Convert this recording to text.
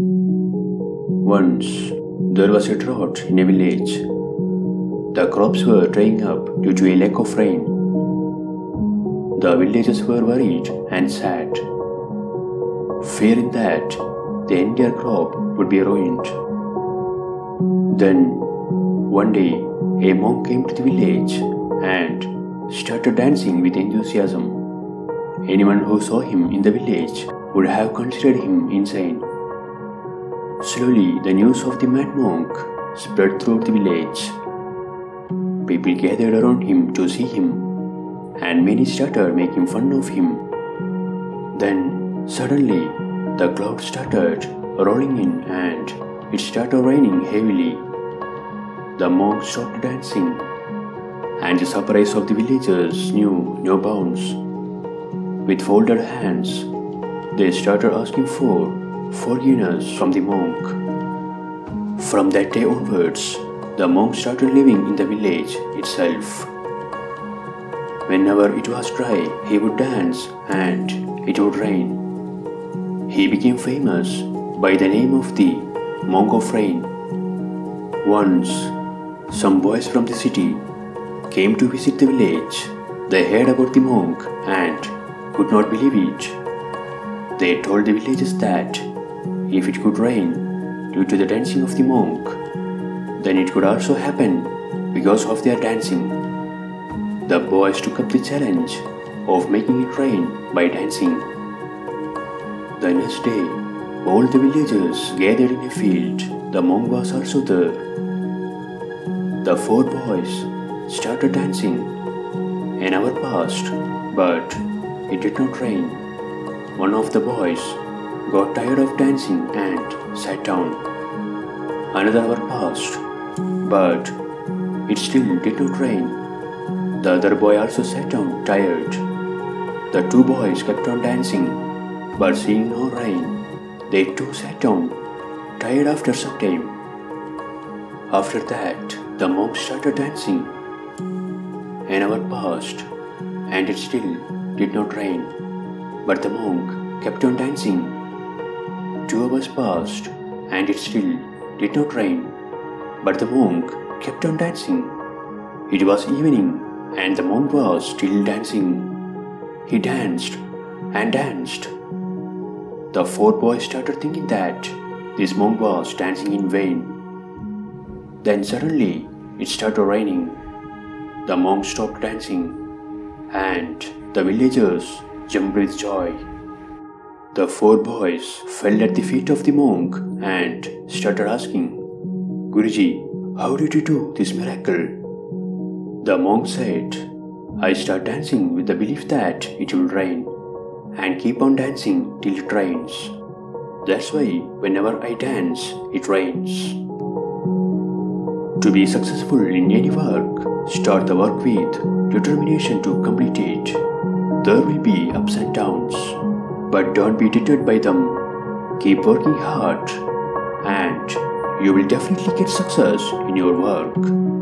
Once, there was a drought in a village. The crops were drying up due to a lack of rain. The villagers were worried and sad, fearing that the entire crop would be ruined. Then, one day, a monk came to the village and started dancing with enthusiasm. Anyone who saw him in the village would have considered him insane. Slowly, the news of the mad monk spread throughout the village. People gathered around him to see him, and many started making fun of him. Then, suddenly, the clouds started rolling in and it started raining heavily. The monk stopped dancing, and the surprise of the villagers knew no bounds. With folded hands, they started asking for forgiveness from the monk. From that day onwards, the monk started living in the village itself. Whenever it was dry, he would dance and it would rain. He became famous by the name of the Monk of Rain. Once, some boys from the city came to visit the village. They heard about the monk and could not believe it. They told the villagers that if it could rain due to the dancing of the monk, then it could also happen because of their dancing. The boys took up the challenge of making it rain by dancing. The next day, all the villagers gathered in a field. The monk was also there. The four boys started dancing. An hour passed, but it did not rain. One of the boys got tired of dancing and sat down. Another hour passed, but it still did not rain. The other boy also sat down tired. The two boys kept on dancing, but seeing no rain, they too sat down, tired after some time. After that, the monk started dancing. An hour passed, and it still did not rain, but the monk kept on dancing. Two hours passed, and it still did not rain, but the monk kept on dancing. It was evening, and the monk was still dancing. He danced and danced. The four boys started thinking that this monk was dancing in vain. Then suddenly it started raining. The monk stopped dancing, and the villagers jumped with joy. The four boys fell at the feet of the monk and started asking, Guruji, how did you do this miracle? The monk said, I start dancing with the belief that it will rain and keep on dancing till it rains. That's why whenever I dance, it rains. To be successful in any work, start the work with determination to complete it. There will be ups and downs, but don't be deterred by them. Keep working hard, and you will definitely get success in your work.